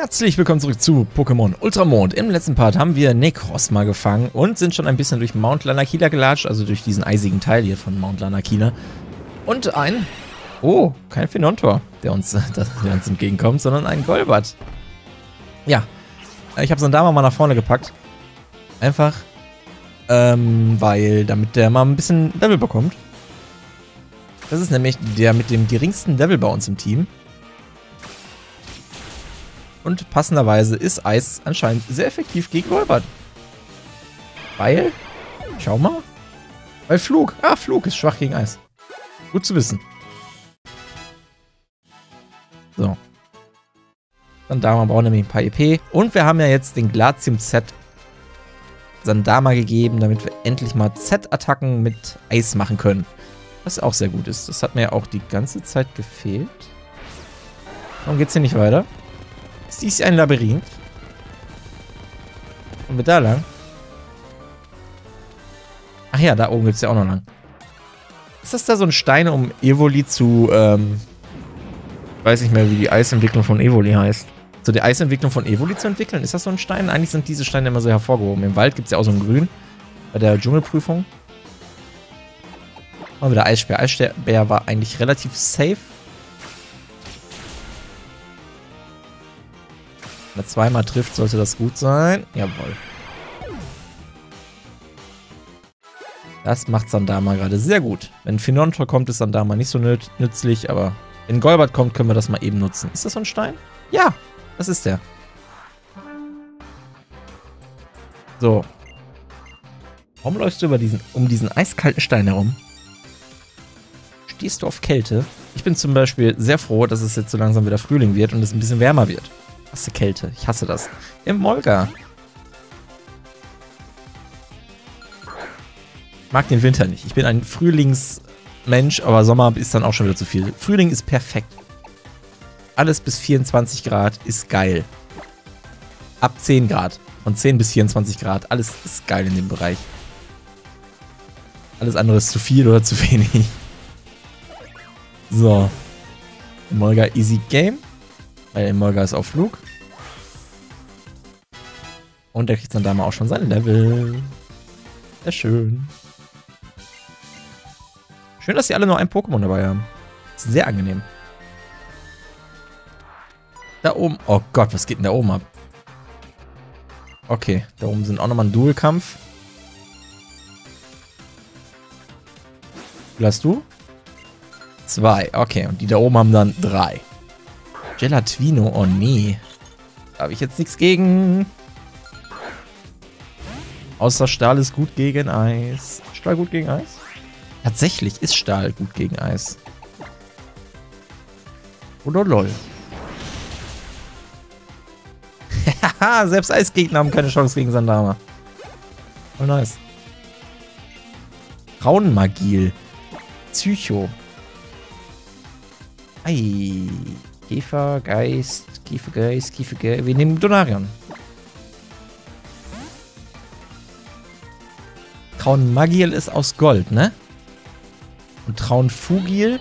Herzlich willkommen zurück zu Pokémon Ultramond. Im letzten Part haben wir Necros mal gefangen und sind schon ein bisschen durch Mount Lanakila gelatscht, also durch diesen eisigen Teil hier von Mount Lanakila. Und ein, oh, kein Finontor, der uns, der uns entgegenkommt, sondern ein Golbat. Ja, ich habe Sandama mal nach vorne gepackt. Einfach, ähm, weil, damit der mal ein bisschen Level bekommt. Das ist nämlich der mit dem geringsten Level bei uns im Team. Und passenderweise ist Eis anscheinend sehr effektiv gegen Golbert. Weil, schau mal, weil Flug, ah, Flug ist schwach gegen Eis. Gut zu wissen. So. Sandama braucht nämlich ein paar EP. Und wir haben ja jetzt den Glacium Z Sandama gegeben, damit wir endlich mal Z-Attacken mit Eis machen können. Was auch sehr gut ist. Das hat mir ja auch die ganze Zeit gefehlt. Warum geht's hier nicht weiter? Ist dies ein Labyrinth? Und wir da lang? Ach ja, da oben geht's ja auch noch lang. Ist das da so ein Stein, um Evoli zu, ähm, weiß nicht mehr, wie die Eisentwicklung von Evoli heißt. So, die Eisentwicklung von Evoli zu entwickeln, ist das so ein Stein? Eigentlich sind diese Steine immer so hervorgehoben. Im Wald gibt es ja auch so ein Grün. Bei der Dschungelprüfung. Mal wieder Eisbär. Eisbär war eigentlich relativ safe. Zweimal trifft, sollte das gut sein. Jawohl. Das macht Sandama gerade sehr gut. Wenn Finontor kommt, ist Sandama nicht so nützlich, aber wenn Golbert kommt, können wir das mal eben nutzen. Ist das so ein Stein? Ja, das ist der. So. Warum läufst du über diesen, um diesen eiskalten Stein herum? Stehst du auf Kälte? Ich bin zum Beispiel sehr froh, dass es jetzt so langsam wieder Frühling wird und es ein bisschen wärmer wird. Hasse Kälte. Ich hasse das. Im Molga. Mag den Winter nicht. Ich bin ein Frühlingsmensch, aber Sommer ist dann auch schon wieder zu viel. Frühling ist perfekt. Alles bis 24 Grad ist geil. Ab 10 Grad. Von 10 bis 24 Grad. Alles ist geil in dem Bereich. Alles andere ist zu viel oder zu wenig. So. Molga Easy Game. Weil Molga ist auf Flug. Und der kriegt dann da mal auch schon sein Level. Sehr schön. Schön, dass sie alle nur ein Pokémon dabei haben. Sehr angenehm. Da oben. Oh Gott, was geht denn da oben ab? Okay, da oben sind auch nochmal ein Duelkampf. Wie hast du? Zwei. Okay, und die da oben haben dann drei. Gelatino, oh nee. Da habe ich jetzt nichts gegen. Außer Stahl ist gut gegen Eis. Stahl gut gegen Eis? Tatsächlich ist Stahl gut gegen Eis. Oder lol. Haha, selbst Eisgegner haben keine Chance gegen Sandama. Oh nice. Braunmagil. Psycho. Ei. Käfer, Geist, Kiefergeist, Kiefergeist. Wir nehmen Donarion. Traunmagil ist aus Gold, ne? Und Traunfugil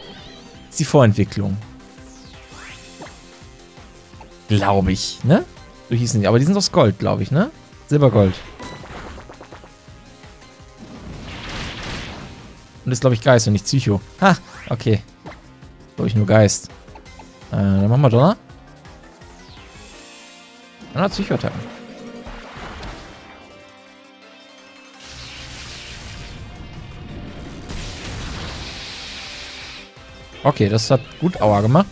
ist die Vorentwicklung. Glaube ich, ne? So hießen die. Aber die sind aus Gold, glaube ich, ne? Silbergold. Und ist, glaube ich, Geist und nicht Psycho. Ha, okay. Glaube ich nur Geist. Äh, dann machen wir Donner. Donner Psychoattacken. Okay, das hat gut Aua gemacht.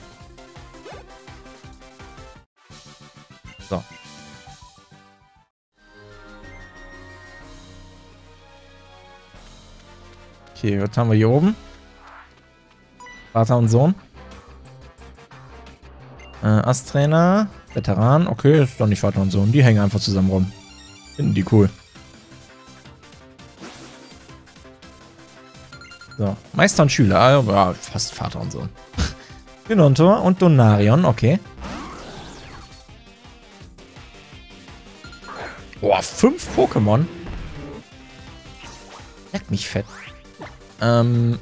So. Okay, was haben wir hier oben? Vater und Sohn. Äh, Asttrainer, Veteran. Okay, ist doch nicht Vater und Sohn. Die hängen einfach zusammen rum. Finden die cool. So, Meister und Schüler. Ah, ja, fast Vater und Sohn. Genontor und Donarion, okay. Boah, fünf Pokémon. Leck mich fett. Ähm.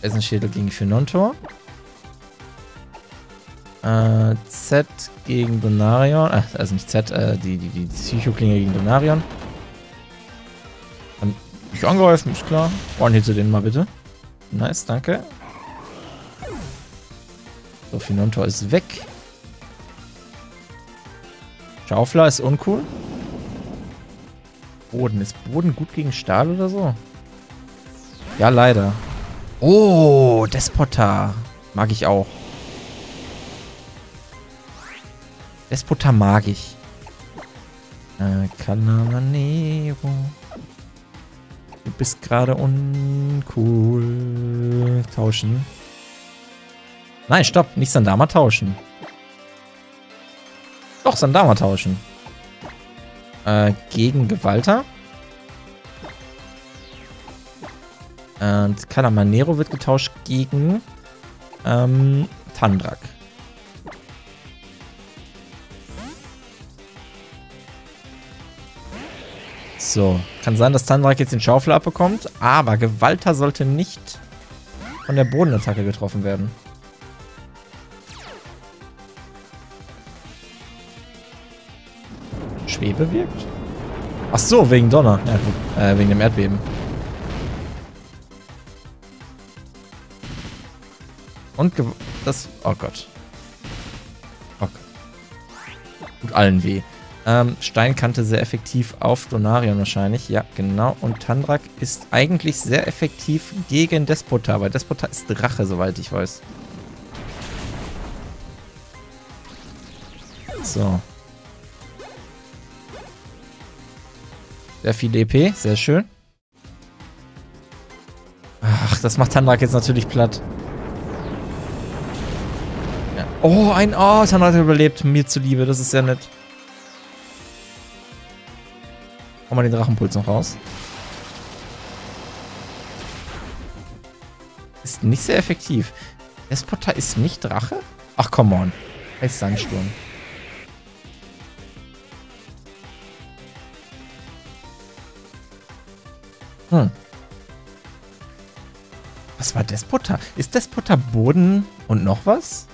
Eisenschädel gegen Finontor. Äh, Z gegen Donarion. Äh, also nicht Z, äh, die, die, die Psychoklinge gegen Donarion. Und ich angreifen, ist klar. One zu denen mal bitte. Nice, danke. So, Finontor ist weg. Schaufler ist uncool. Boden. Ist Boden gut gegen Stahl oder so? Ja, leider. Oh, Despota. Mag ich auch. Despota mag ich. Äh, Calamanero. Du bist gerade uncool. Tauschen. Nein, stopp. Nicht Sandama tauschen. Doch, Sandama tauschen. Äh, gegen Gewalter. Und Calamanero wird getauscht gegen ähm, Tandrak. So, kann sein, dass Tandrak jetzt den Schaufel abbekommt, aber Gewalter sollte nicht von der Bodenattacke getroffen werden. Schwebe wirkt? Ach so, wegen Donner. Ja. Äh, wegen dem Erdbeben. Und das... Oh Gott. Okay. Tut allen weh. Ähm, Steinkante sehr effektiv auf Donarion wahrscheinlich. Ja, genau. Und Tandrak ist eigentlich sehr effektiv gegen Despota, weil Despota ist Drache, soweit ich weiß. So. Sehr viel DP, sehr schön. Ach, das macht Tandrak jetzt natürlich platt. Ja. Oh, ein... Oh, Tandrak überlebt. Mir zuliebe, das ist sehr nett. Hau mal den Drachenpuls noch raus. Ist nicht sehr effektiv. Despotter ist nicht Drache? Ach, come on. Ist Sandsturm. Hm. Was war Despotter? Ist Despotter Boden und noch was?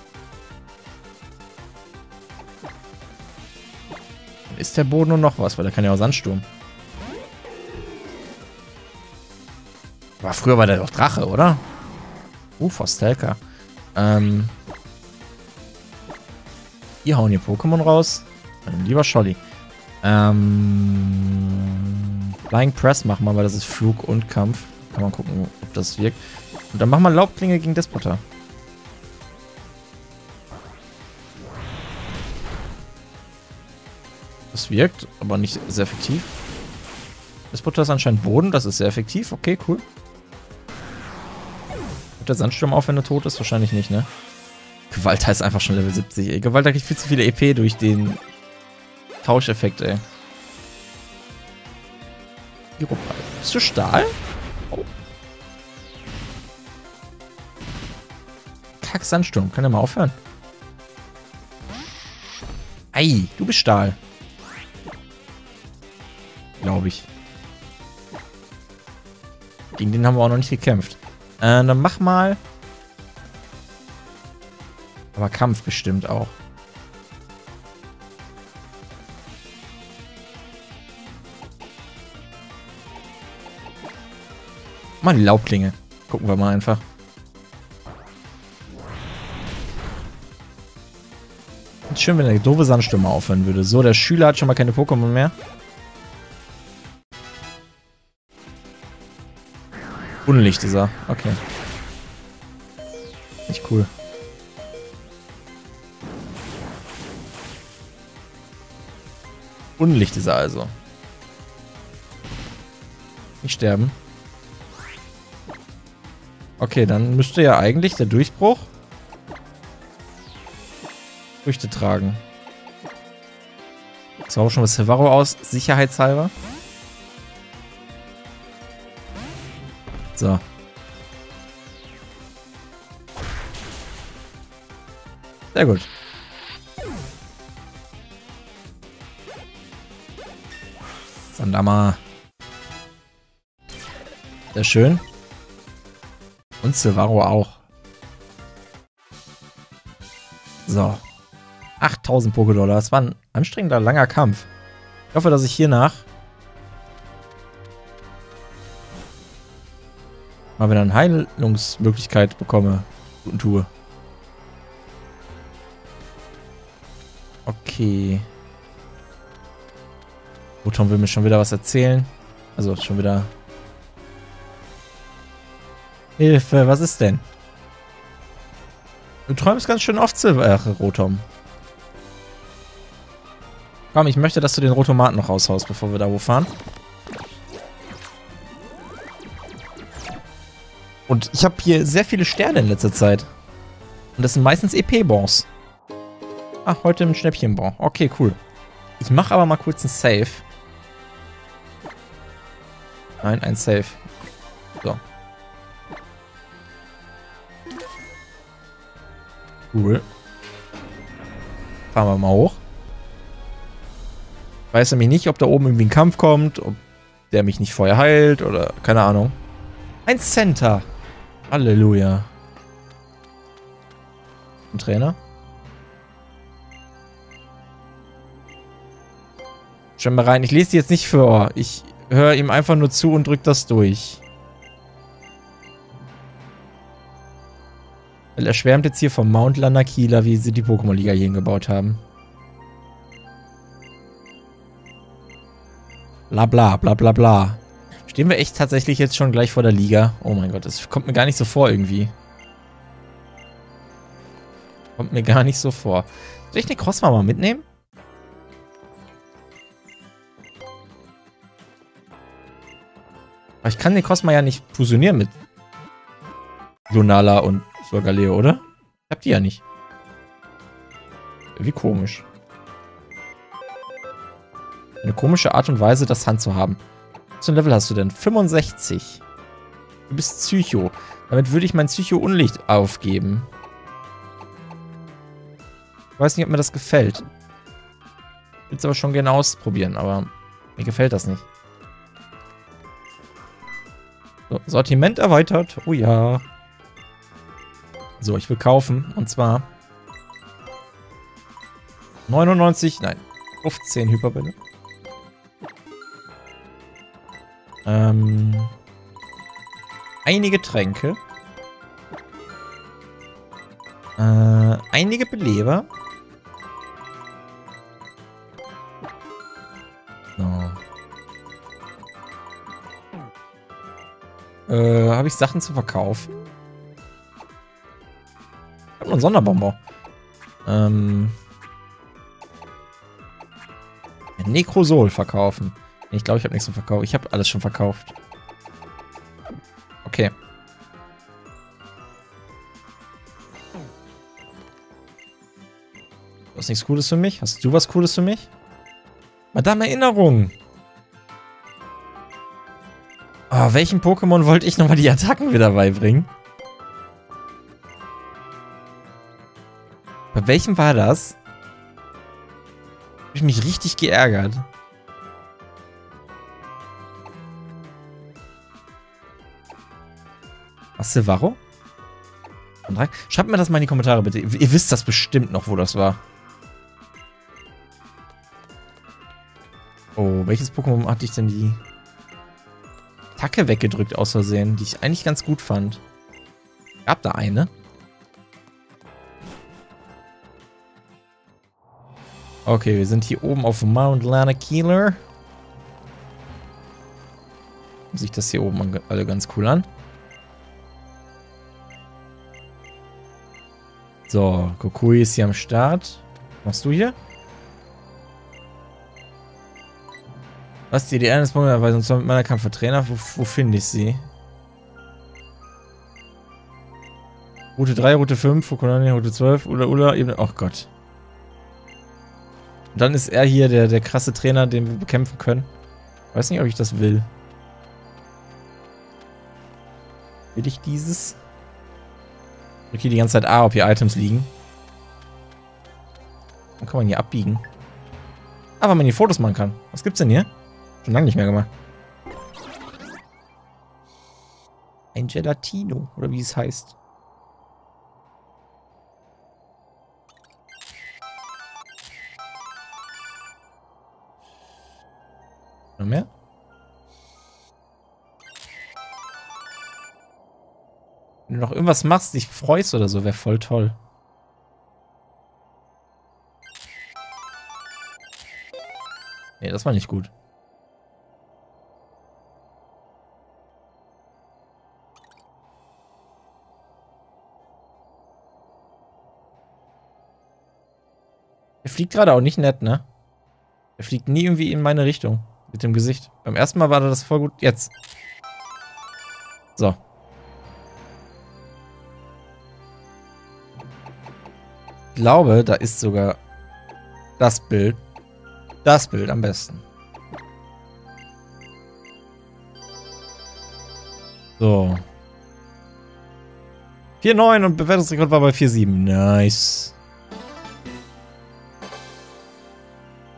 Ist der Boden und noch was? Weil der kann ja auch Sandsturm. Aber früher war der doch Drache, oder? Uh, Forstelka. Ähm. Hier hauen hier Pokémon raus. Lieber Scholli. Ähm. Flying Press machen wir, weil das ist Flug und Kampf. Kann man gucken, ob das wirkt. Und dann machen wir Laubklinge gegen Despotter. Das wirkt, aber nicht sehr effektiv. Despotter ist anscheinend Boden, das ist sehr effektiv. Okay, cool. Hört der Sandsturm auf, wenn er tot ist? Wahrscheinlich nicht, ne? Gewalter ist einfach schon Level 70, ey. Gewalter kriegt viel zu viele EP durch den Tauscheffekt, ey. Bist du Stahl? Oh. Kack Sandsturm. Kann der mal aufhören? Ei, du bist Stahl. Glaube ich. Gegen den haben wir auch noch nicht gekämpft. Äh, dann mach mal. Aber Kampf bestimmt auch. Mal die Laubklinge. Gucken wir mal einfach. Schön, wenn der doofe Sandstürmer aufhören würde. So, der Schüler hat schon mal keine Pokémon mehr. Unlicht ist er. Okay. Nicht cool. Unlicht ist er also. Nicht sterben. Okay, dann müsste ja eigentlich der Durchbruch Früchte tragen. Jetzt auch schon was Silvaro aus, sicherheitshalber. So. Sehr gut. Sandama. Sehr schön. Und Silvaro auch. So. 8000 Pokédollar. Das war ein anstrengender, langer Kampf. Ich hoffe, dass ich hiernach mal wieder eine Heilungsmöglichkeit bekomme und tue. Okay. Rotom will mir schon wieder was erzählen. Also schon wieder. Hilfe, was ist denn? Du träumst ganz schön oft, Silver, äh, Rotom. Komm, ich möchte, dass du den Rotomaten noch raushaust, bevor wir da hochfahren. Und ich habe hier sehr viele Sterne in letzter Zeit. Und das sind meistens EP-Bons. Ach, heute ein Schnäppchenbon. Okay, cool. Ich mache aber mal kurz ein Save. Nein, ein Save. So. Cool. Fahren wir mal hoch. Weiß nämlich nicht, ob da oben irgendwie ein Kampf kommt, ob der mich nicht vorher heilt oder keine Ahnung. Ein Center. Halleluja. Ein Trainer. Schau mal rein. Ich lese die jetzt nicht vor. Ich höre ihm einfach nur zu und drück das durch. Weil er schwärmt jetzt hier vom Mount Lanakila, wie sie die Pokémon-Liga hier hingebaut haben. Bla bla bla bla bla. Stehen wir echt tatsächlich jetzt schon gleich vor der Liga? Oh mein Gott, das kommt mir gar nicht so vor irgendwie. Kommt mir gar nicht so vor. Soll ich eine Crossma mal mitnehmen? Aber ich kann den Cosma ja nicht fusionieren mit Lunala und Solgaleo, oder? Ich hab die ja nicht. Wie komisch. Eine komische Art und Weise, das Hand zu haben. Ein Level hast du denn? 65. Du bist Psycho. Damit würde ich mein Psycho-Unlicht aufgeben. Ich weiß nicht, ob mir das gefällt. Ich will es aber schon gerne ausprobieren, aber mir gefällt das nicht. So, Sortiment erweitert. Oh ja. So, ich will kaufen. Und zwar 99, nein, 15 Hyperbälle. Ähm, einige Tränke. Äh, einige Beleber. So. Äh, habe ich Sachen zu verkaufen? Ich habe noch einen Sonderbonbon. Ähm. Necrosol verkaufen. Ich glaube, ich habe nichts zu verkaufen. Ich habe alles schon verkauft. Okay. Du hast nichts Cooles für mich? Hast du was Cooles für mich? Madame Erinnerung. Oh, welchem Pokémon wollte ich nochmal die Attacken wieder beibringen? Bei welchem war das? Hab ich mich richtig geärgert. Was, Silvaro? Schreibt mir das mal in die Kommentare bitte. Ihr wisst das bestimmt noch, wo das war. Oh, welches Pokémon hatte ich denn die Attacke weggedrückt aus Versehen, die ich eigentlich ganz gut fand? Gab da eine? Okay, wir sind hier oben auf Mount Lanakila. Sieht das hier oben alle ganz cool an. So, Kokui ist hier am Start. Was machst du hier? Was die DDR ist Pokémon-Anweisung zwar mit meiner Kampftrainer. Wo, wo finde ich sie? Route 3, Route 5, Fukunani, Route 12, Ula Ula, Ebene. Oh Gott. Und dann ist er hier der, der krasse Trainer, den wir bekämpfen können. Weiß nicht, ob ich das will. Will ich dieses? Drückt hier die ganze Zeit A, ob hier Items liegen. Dann kann man hier abbiegen. Aber man hier Fotos machen kann. Was gibt's denn hier? Schon lange nicht mehr gemacht. Ein Gelatino, oder wie es heißt. Noch mehr? Wenn du noch irgendwas machst, dich freust oder so, wäre voll toll. Nee, das war nicht gut. Er fliegt gerade auch nicht nett, ne? Er fliegt nie irgendwie in meine Richtung. Mit dem Gesicht. Beim ersten Mal war das voll gut. Jetzt. So. Glaube, da ist sogar das Bild. Das Bild am besten. So. 4,9 und Bewertungsrekord war bei 4,7. Nice.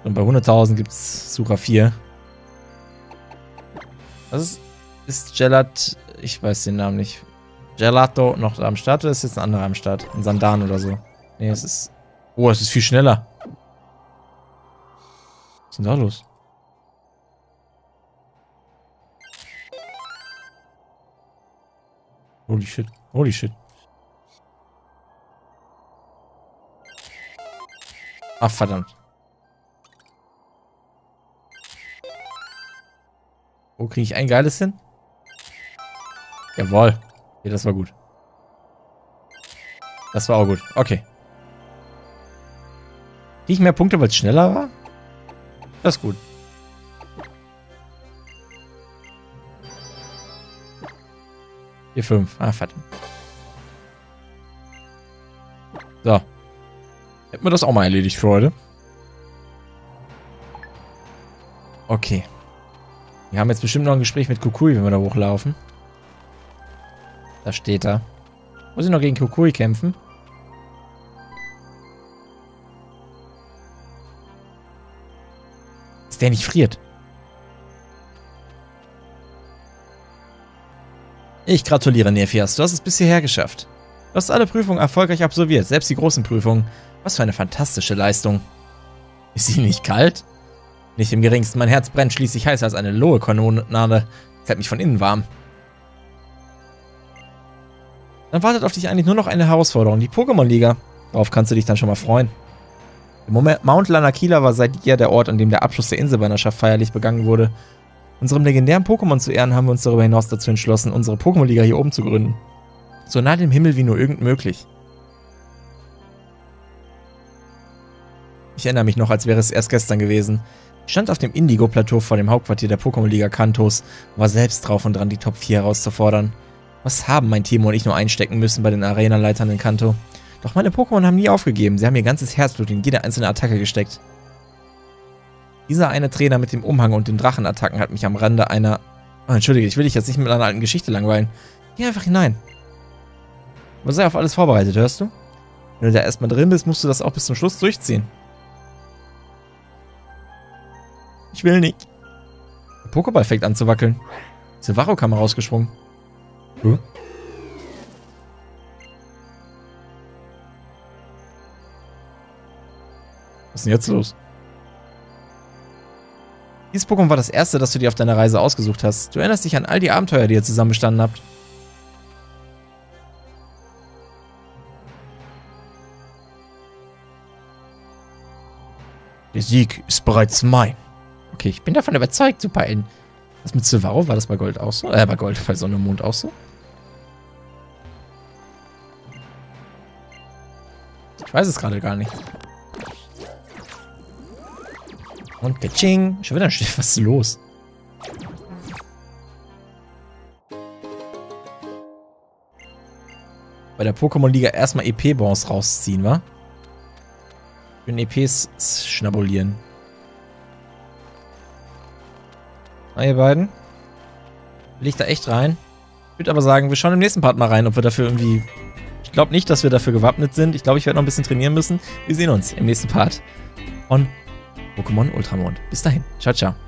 Und bei 100.000 gibt es Sucher 4. Was ist, ist Gelat... Ich weiß den Namen nicht. Gelato noch am Start oder ist jetzt ein anderer am Start? Ein Sandan oder so? Nee, es ist... Oh, es ist viel schneller. Was ist denn da los? Holy shit. Holy shit. Ach, verdammt. Wo kriege ich ein geiles hin? Jawohl. Okay, das war gut. Das war auch gut. Okay. Ich mehr Punkte, weil es schneller war? Das ist gut. Hier fünf. Ah, verdammt. So. Hätten wir das auch mal erledigt für heute. Okay. Wir haben jetzt bestimmt noch ein Gespräch mit Kukui, wenn wir da hochlaufen. Da steht er. Muss ich noch gegen Kukui kämpfen? Dass der nicht friert. Ich gratuliere, Nephias. Du hast es bis hierher geschafft. Du hast alle Prüfungen erfolgreich absolviert, selbst die großen Prüfungen. Was für eine fantastische Leistung. Ist sie nicht kalt? Nicht im geringsten. Mein Herz brennt schließlich heißer als eine Lohe-Kanone. Fällt mich von innen warm. Dann wartet auf dich eigentlich nur noch eine Herausforderung, die Pokémon-Liga. Darauf kannst du dich dann schon mal freuen. Mount Lanakila war seit jeher der Ort, an dem der Abschluss der Inselwanderschaft feierlich begangen wurde. Unserem legendären Pokémon zu ehren, haben wir uns darüber hinaus dazu entschlossen, unsere Pokémon-Liga hier oben zu gründen. So nah dem Himmel wie nur irgend möglich. Ich erinnere mich noch, als wäre es erst gestern gewesen. Ich stand auf dem Indigo-Plateau vor dem Hauptquartier der Pokémon-Liga Kantos und war selbst drauf und dran, die Top 4 herauszufordern. Was haben mein Team und ich nur einstecken müssen bei den Arena-Leitern in Kanto? Doch meine Pokémon haben nie aufgegeben. Sie haben ihr ganzes Herzblut in jede einzelne Attacke gesteckt. Dieser eine Trainer mit dem Umhang und den Drachenattacken hat mich am Rande einer... Oh, entschuldige, ich will dich jetzt nicht mit einer alten Geschichte langweilen. Geh einfach hinein. Aber sei auf alles vorbereitet, hörst du? Wenn du da erstmal drin bist, musst du das auch bis zum Schluss durchziehen. Ich will nicht. Der Pokéball fängt an zu wackeln. Silvaro kam rausgesprungen. Hm? Was ist denn jetzt los? Dieses Pokémon war das erste, das du dir auf deiner Reise ausgesucht hast. Du erinnerst dich an all die Abenteuer, die ihr zusammen bestanden habt. Der Sieg ist bereits mein. Okay, ich bin davon überzeugt, Super N. Was mit Silvaro? War das bei Gold auch so? Äh, bei Gold, bei Sonne und Mond auch so? Ich weiß es gerade gar nicht. Und Kaching. Schon wieder ein Schiff. Was ist los? Bei der Pokémon-Liga erstmal EP-Bons rausziehen, wa? Den EPs schnabulieren. Na, ihr beiden? Will ich da echt rein? Ich würde aber sagen, wir schauen im nächsten Part mal rein, ob wir dafür irgendwie... Ich glaube nicht, dass wir dafür gewappnet sind. Ich glaube, ich werde noch ein bisschen trainieren müssen. Wir sehen uns im nächsten Part von Pokémon Ultramond. Bis dahin. Ciao, ciao.